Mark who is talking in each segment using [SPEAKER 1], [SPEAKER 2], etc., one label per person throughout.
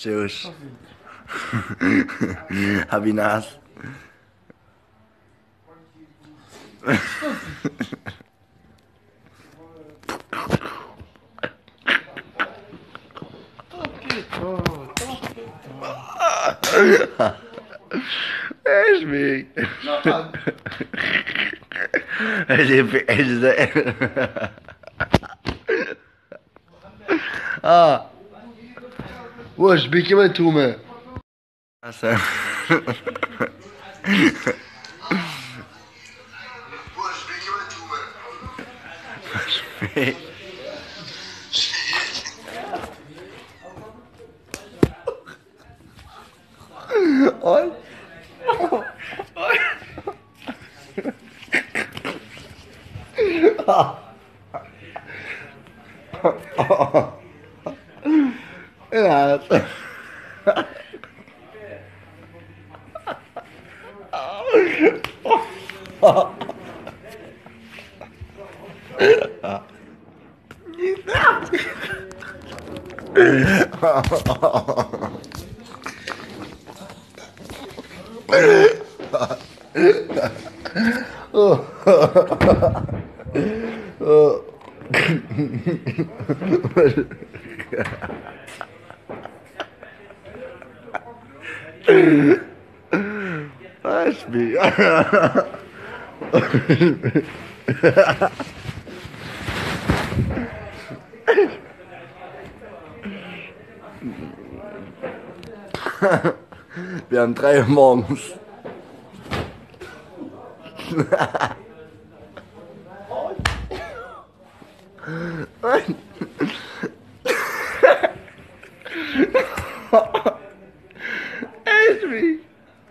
[SPEAKER 1] Zeus. Rabinaz. És bem. Não, não. És. Ah. وش بيك ما انتوما؟ حسن وش Yeah. oh. That's me. Wir haben drei Uhr morgens. Nein.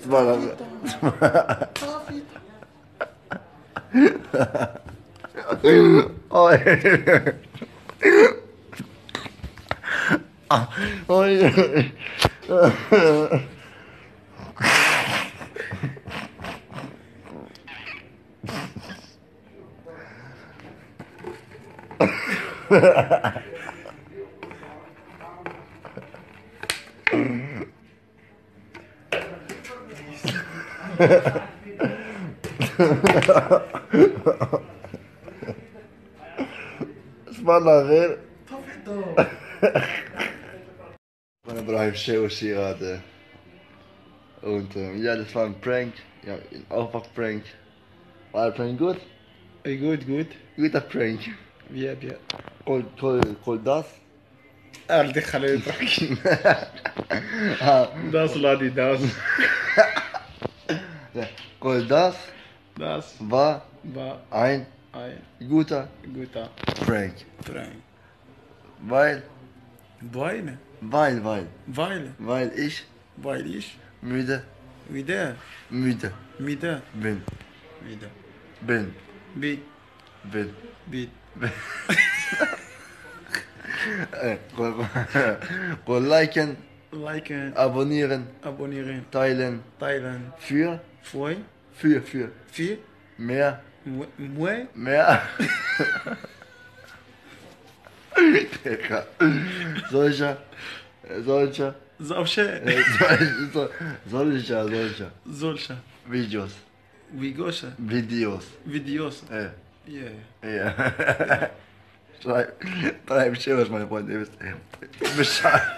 [SPEAKER 1] つまらずおいあおい Spanagir. Mein Ibrahim Shehu Sirade. Und ähm, ja, das war ein Prank. Ja, ein Aufwach-Prank. War der Prank good?
[SPEAKER 2] Good, good. gut.
[SPEAKER 1] Guter Prank.
[SPEAKER 2] Ja, ja.
[SPEAKER 1] Koldas.
[SPEAKER 2] Al déjale de tranquilo.
[SPEAKER 1] Das,
[SPEAKER 2] Ladi, das.
[SPEAKER 1] Koldas
[SPEAKER 2] das
[SPEAKER 1] war,
[SPEAKER 2] war
[SPEAKER 1] ein,
[SPEAKER 2] ein
[SPEAKER 1] guter,
[SPEAKER 2] guter
[SPEAKER 1] Frank.
[SPEAKER 2] Frank.
[SPEAKER 1] Weil.
[SPEAKER 2] Weil.
[SPEAKER 1] Weil, weil.
[SPEAKER 2] Weil.
[SPEAKER 1] Weil ich.
[SPEAKER 2] Weil ich.
[SPEAKER 1] Müde.
[SPEAKER 2] Müde.
[SPEAKER 1] Müde.
[SPEAKER 2] Müde.
[SPEAKER 1] Bin.
[SPEAKER 2] Müde.
[SPEAKER 1] Bin.
[SPEAKER 2] Bin.
[SPEAKER 1] Bin.
[SPEAKER 2] Bin.
[SPEAKER 1] Bin. Äh, go liken.
[SPEAKER 2] Liken.
[SPEAKER 1] Abonnieren.
[SPEAKER 2] Abonnieren.
[SPEAKER 1] Teilen.
[SPEAKER 2] Teilen.
[SPEAKER 1] Für.
[SPEAKER 2] Für.
[SPEAKER 1] Für. Für.
[SPEAKER 2] Für.
[SPEAKER 1] Mehr.
[SPEAKER 2] Mehr.
[SPEAKER 1] Mehr. Digga. Solcher. Äh, Solcher.
[SPEAKER 2] Solcher. Äh,
[SPEAKER 1] Solcher. Solcher.
[SPEAKER 2] Solcher.
[SPEAKER 1] Videos.
[SPEAKER 2] Videos.
[SPEAKER 1] Videos.
[SPEAKER 2] Videos.
[SPEAKER 1] Yeah.
[SPEAKER 2] Yeah.
[SPEAKER 1] Yeah. but I'm sure serious, my point. It was, it was sad.